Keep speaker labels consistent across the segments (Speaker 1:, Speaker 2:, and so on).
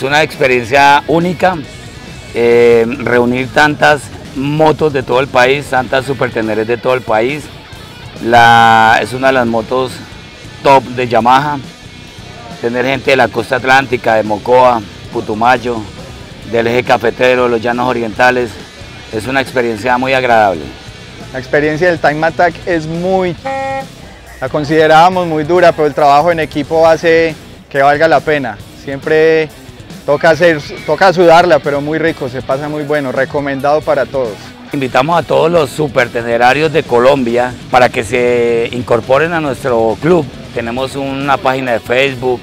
Speaker 1: Es una experiencia única, eh, reunir tantas motos de todo el país, tantas superteneres de todo el país. Es una de las motos top de Yamaha. Tener gente de la costa atlántica, de Mocoa, Putumayo, del eje cafetero, los llanos orientales, es una experiencia muy agradable.
Speaker 2: La experiencia del Time Attack es muy... La considerábamos muy dura, pero el trabajo en equipo hace que valga la pena. Siempre toca, hacer, toca sudarla, pero muy rico, se pasa muy bueno, recomendado para todos.
Speaker 1: Invitamos a todos los supertenerarios de Colombia para que se incorporen a nuestro club. Tenemos una página de Facebook,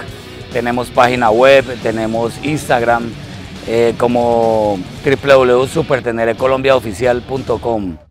Speaker 1: tenemos página web, tenemos Instagram, eh, como www.supertenerecolombiaoficial.com.